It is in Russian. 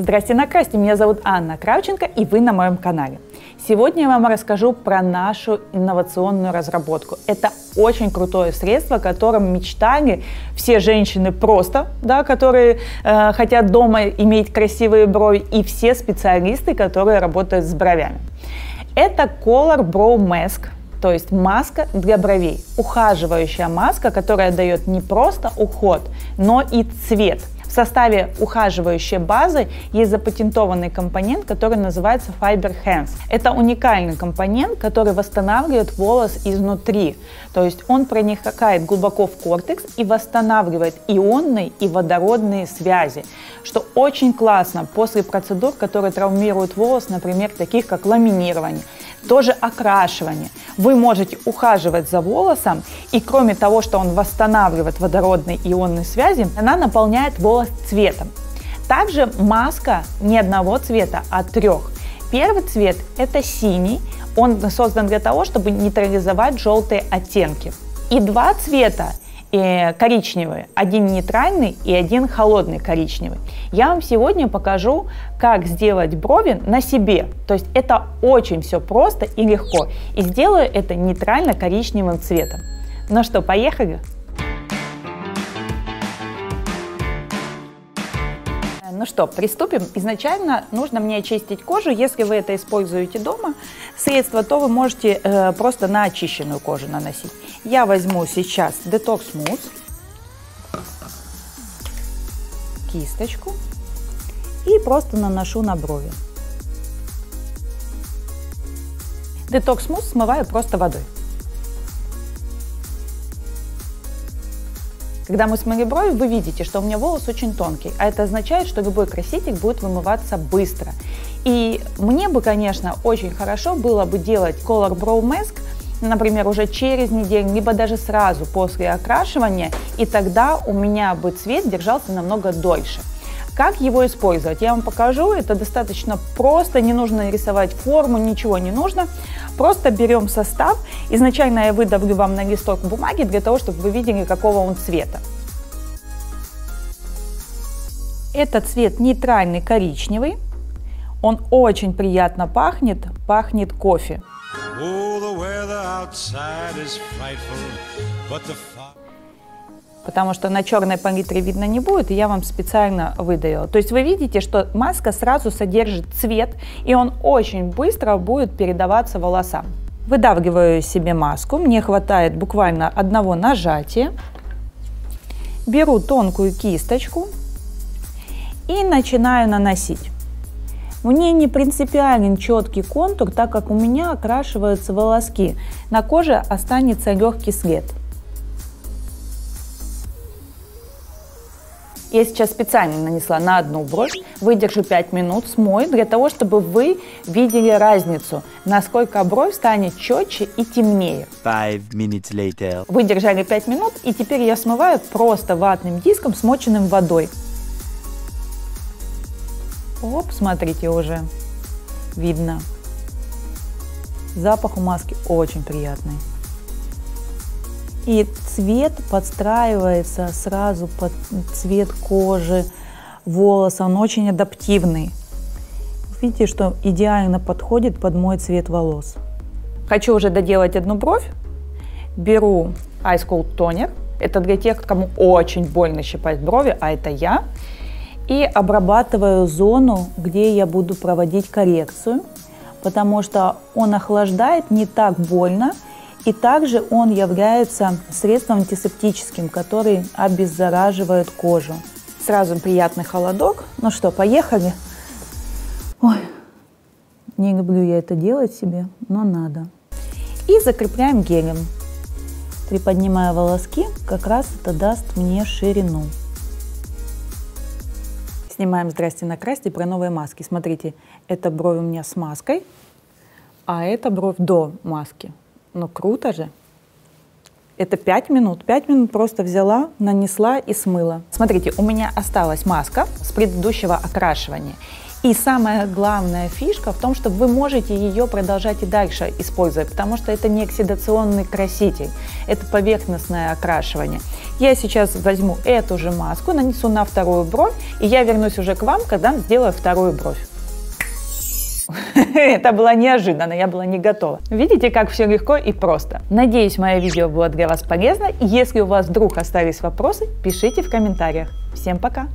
Здрасте, Накрасти, меня зовут Анна Кравченко и вы на моем канале. Сегодня я вам расскажу про нашу инновационную разработку. Это очень крутое средство, которым мечтали все женщины просто, да, которые э, хотят дома иметь красивые брови, и все специалисты, которые работают с бровями. Это Color Brow Mask, то есть маска для бровей. Ухаживающая маска, которая дает не просто уход, но и цвет – в составе ухаживающей базы есть запатентованный компонент, который называется Fiber Hands. Это уникальный компонент, который восстанавливает волос изнутри. То есть он проникает глубоко в кортекс и восстанавливает ионные и водородные связи, что очень классно после процедур, которые травмируют волос, например, таких как ламинирование, тоже окрашивание. Вы можете ухаживать за волосом, и кроме того, что он восстанавливает водородные ионные связи, она наполняет волос цветом. Также маска не одного цвета, а трех. Первый цвет – это синий, он создан для того, чтобы нейтрализовать желтые оттенки. И два цвета э, коричневые, один нейтральный и один холодный коричневый. Я вам сегодня покажу, как сделать брови на себе. То есть это очень все просто и легко. И сделаю это нейтрально-коричневым цветом. Ну что, поехали? Ну что, приступим. Изначально нужно мне очистить кожу. Если вы это используете дома, средство, то вы можете э, просто на очищенную кожу наносить. Я возьму сейчас Detox Mousse, кисточку и просто наношу на брови. Детокс мусс смываю просто водой. Когда мы смыли брови, вы видите, что у меня волос очень тонкий, а это означает, что любой краситель будет вымываться быстро. И мне бы, конечно, очень хорошо было бы делать Color Brow Mask, например, уже через неделю, либо даже сразу после окрашивания, и тогда у меня бы цвет держался намного дольше. Как его использовать? Я вам покажу. Это достаточно просто, не нужно рисовать форму, ничего не нужно. Просто берем состав. Изначально я выдавлю вам на листок бумаги для того, чтобы вы видели, какого он цвета. Это цвет нейтральный коричневый. Он очень приятно пахнет, пахнет кофе. Oh, потому что на черной палитре видно не будет, и я вам специально выдавила. То есть вы видите, что маска сразу содержит цвет, и он очень быстро будет передаваться волосам. Выдавливаю себе маску, мне хватает буквально одного нажатия. Беру тонкую кисточку и начинаю наносить. Мне не принципиален четкий контур, так как у меня окрашиваются волоски. На коже останется легкий след. Я сейчас специально нанесла на одну бровь, выдержу 5 минут, смою, для того, чтобы вы видели разницу, насколько бровь станет четче и темнее. Five minutes later. Выдержали 5 минут, и теперь я смываю просто ватным диском, смоченным водой. Оп, смотрите, уже видно. Запах у маски очень приятный. И цвет подстраивается сразу под цвет кожи, волоса. Он очень адаптивный. Видите, что идеально подходит под мой цвет волос. Хочу уже доделать одну бровь. Беру Ice Cold Toner. Это для тех, кому очень больно щипать брови, а это я. И обрабатываю зону, где я буду проводить коррекцию, потому что он охлаждает не так больно, и также он является средством антисептическим, который обеззараживает кожу. Сразу приятный холодок. Ну что, поехали? Ой, не люблю я это делать себе, но надо. И закрепляем гелем. Приподнимая волоски, как раз это даст мне ширину. Снимаем «Здрасте, накрасьте» про новые маски. Смотрите, эта бровь у меня с маской, а эта бровь до маски. Ну круто же. Это 5 минут. 5 минут просто взяла, нанесла и смыла. Смотрите, у меня осталась маска с предыдущего окрашивания. И самая главная фишка в том, что вы можете ее продолжать и дальше использовать, потому что это не оксидационный краситель, это поверхностное окрашивание. Я сейчас возьму эту же маску, нанесу на вторую бровь, и я вернусь уже к вам, когда сделаю вторую бровь. Это было неожиданно, я была не готова. Видите, как все легко и просто. Надеюсь, мое видео было для вас полезно. Если у вас вдруг остались вопросы, пишите в комментариях. Всем пока!